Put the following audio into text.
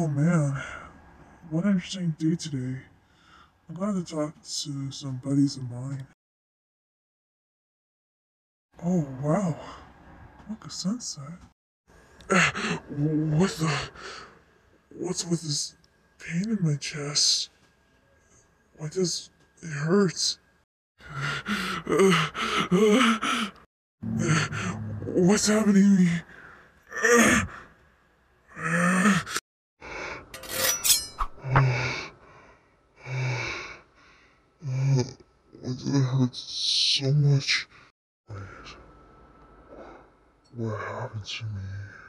Oh man, what an interesting day today. I'm glad to talk to some buddies of mine. Oh wow, look a sunset. What the? What's with this pain in my chest? Why does it hurt? What's happening to me? Why does it hurt so much? Wait, what happened to me?